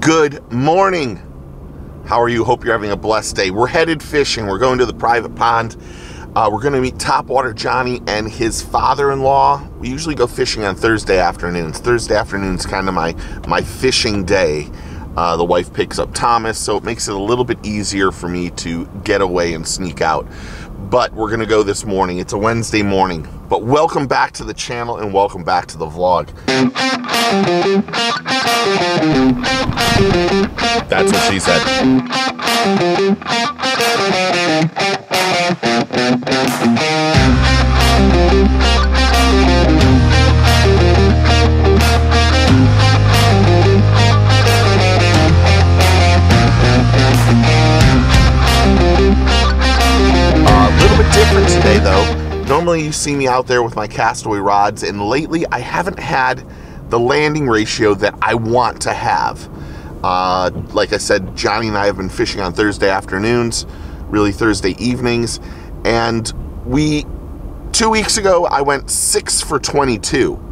Good morning. How are you? Hope you're having a blessed day. We're headed fishing. We're going to the private pond. Uh, we're going to meet Topwater Johnny and his father-in-law. We usually go fishing on Thursday afternoons. Thursday afternoon's kind of my my fishing day. Uh, the wife picks up Thomas, so it makes it a little bit easier for me to get away and sneak out. But we're to go this morning. It's a Wednesday morning. But welcome back to the channel and welcome back to the vlog. That's what she said. Normally you see me out there with my castaway rods and lately I haven't had the landing ratio that I want to have. Uh, like I said, Johnny and I have been fishing on Thursday afternoons, really Thursday evenings, and we, two weeks ago, I went six for 22.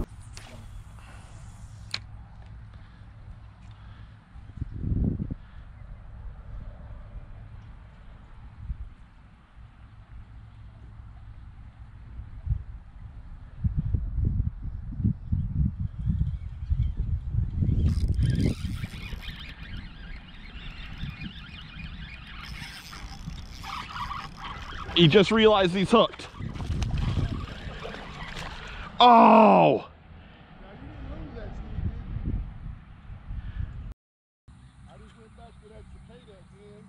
He just realized he's hooked. Oh! I just went back to that cicada again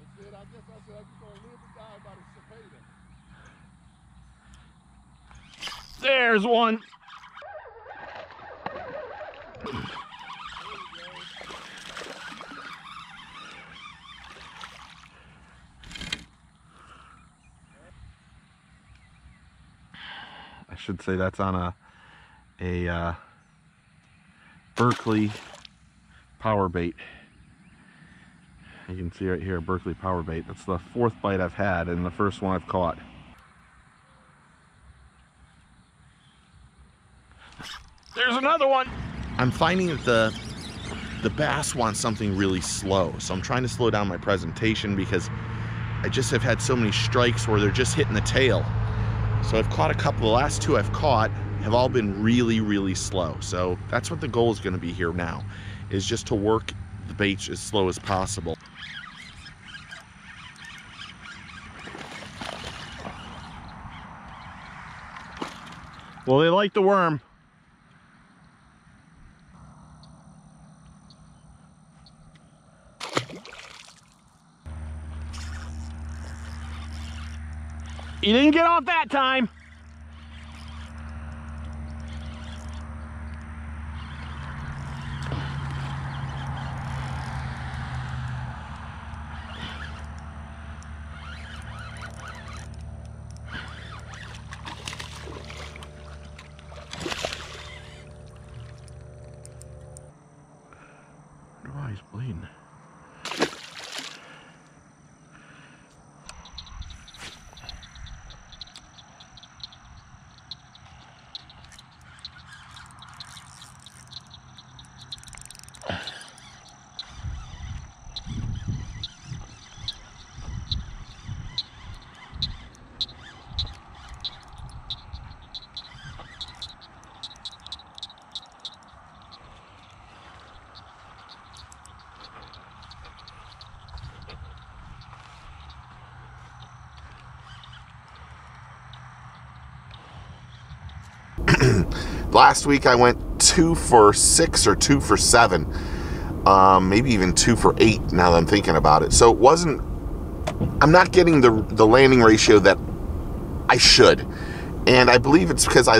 and said, I guess I said, I'm just gonna live and die by the cicada. There's one. I should say that's on a a uh, Berkley power bait. You can see right here, Berkley power bait. That's the fourth bite I've had and the first one I've caught. There's another one. I'm finding that the the bass wants something really slow. So I'm trying to slow down my presentation because I just have had so many strikes where they're just hitting the tail. So I've caught a couple, the last two I've caught have all been really, really slow. So that's what the goal is gonna be here now, is just to work the bait as slow as possible. Well, they like the worm. He didn't get off that time. wonder why he's bleeding. Last week I went two for six or two for seven, um, maybe even two for eight. Now that I'm thinking about it, so it wasn't. I'm not getting the the landing ratio that I should, and I believe it's because I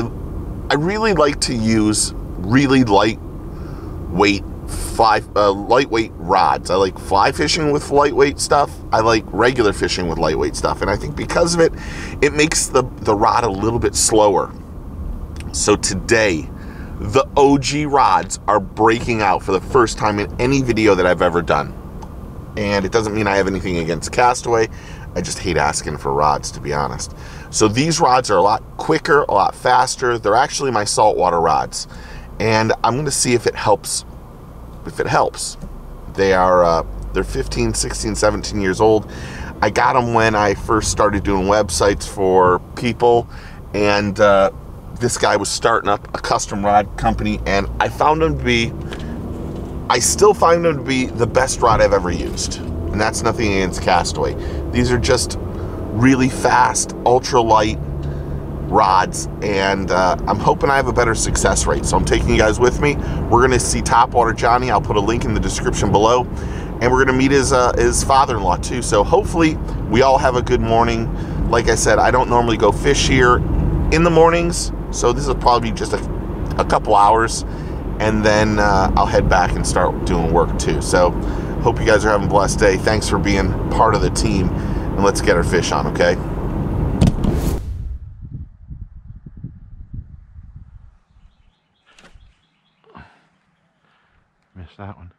I really like to use really lightweight fly uh, lightweight rods. I like fly fishing with lightweight stuff. I like regular fishing with lightweight stuff, and I think because of it, it makes the the rod a little bit slower. So today, the OG rods are breaking out for the first time in any video that I've ever done. And it doesn't mean I have anything against Castaway. I just hate asking for rods, to be honest. So these rods are a lot quicker, a lot faster. They're actually my saltwater rods. And I'm going to see if it helps if it helps. They are uh, they're 15, 16, 17 years old. I got them when I first started doing websites for people, and uh, this guy was starting up a custom rod company, and I found him to be. I still find him to be the best rod I've ever used, and that's nothing against Castaway. These are just really fast, ultra light rods, and uh, I'm hoping I have a better success rate. So I'm taking you guys with me. We're going to see Topwater Johnny. I'll put a link in the description below, and we're going to meet his uh, his father-in-law too. So hopefully we all have a good morning. Like I said, I don't normally go fish here in the mornings, so this will probably be just a, a couple hours, and then uh, I'll head back and start doing work too. So hope you guys are having a blessed day. Thanks for being part of the team, and let's get our fish on, okay? Missed that one.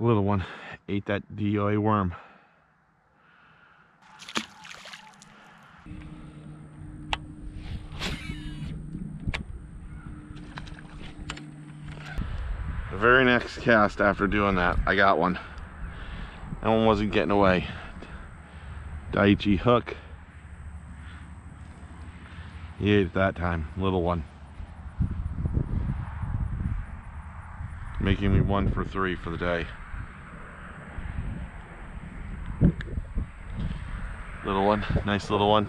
Little one ate that DOA worm. The very next cast after doing that, I got one. That one wasn't getting away. Daiichi hook. He ate it that time, little one. Making me one for three for the day. Little one, nice little one.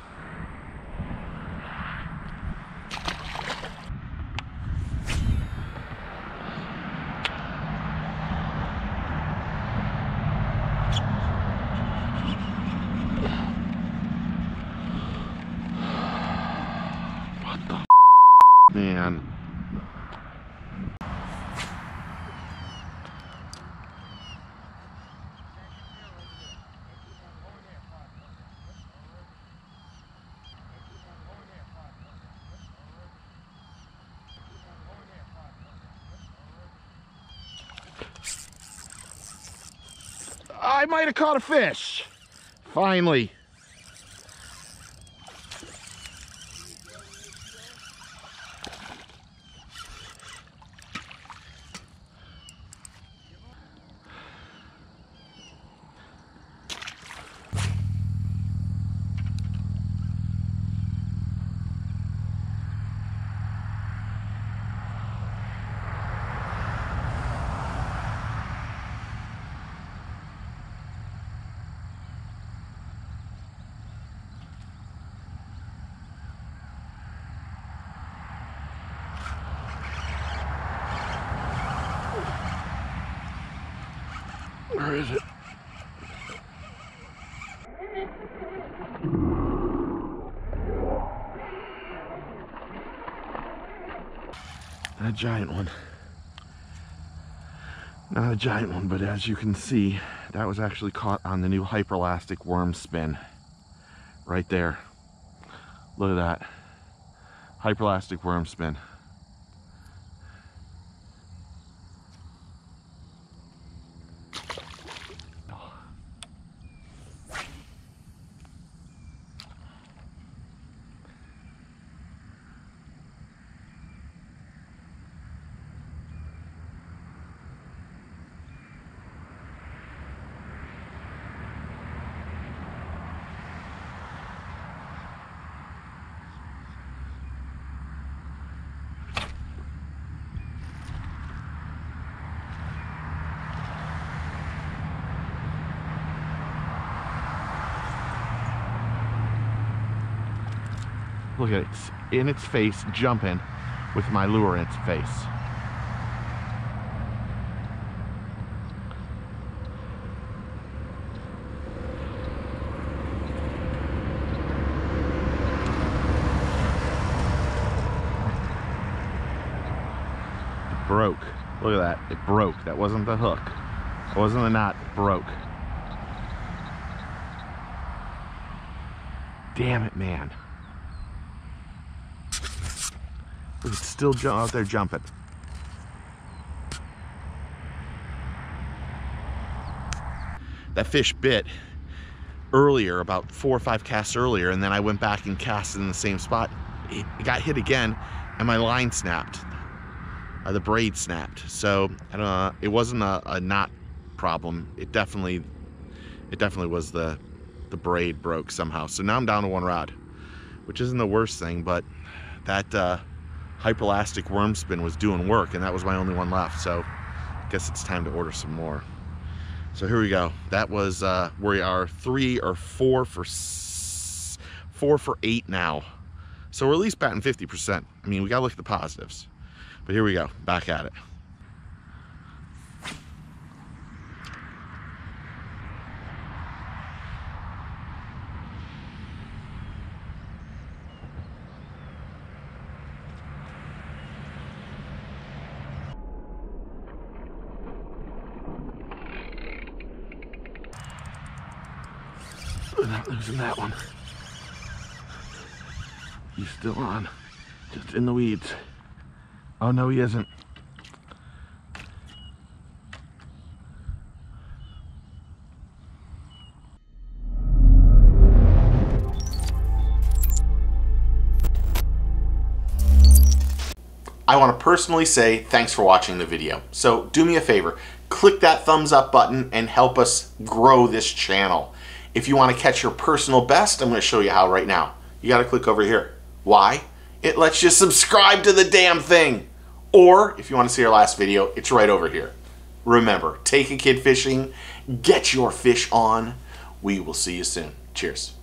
What the man? I might have caught a fish. Finally. Where is it? A giant one. Not a giant one, but as you can see, that was actually caught on the new Hyperlastic worm spin. Right there. Look at that. Hyperlastic worm spin. Look at it, it's in its face, jumping with my lure in its face. It broke. Look at that. It broke. That wasn't the hook. It wasn't the knot. It broke. Damn it, man. It's still out there jumping. That fish bit earlier, about four or five casts earlier, and then I went back and cast in the same spot. It got hit again, and my line snapped. Uh, the braid snapped. So uh, it wasn't a, a knot problem. It definitely, it definitely was the, the braid broke somehow. So now I'm down to one rod, which isn't the worst thing, but that uh, hyperlastic worm spin was doing work, and that was my only one left. So I guess it's time to order some more. So here we go. That was uh, we are three or four for four for eight now. So we're at least batting 50%. I mean, we gotta look at the positives. But here we go, back at it. Not losing that one. He's still on, just in the weeds. Oh no, he isn't. I want to personally say thanks for watching the video. So do me a favor, click that thumbs up button and help us grow this channel. If you want to catch your personal best, I'm going to show you how right now. You got to click over here. Why? It lets you subscribe to the damn thing. Or if you want to see our last video, it's right over here. Remember, take a kid fishing, get your fish on. We will see you soon. Cheers.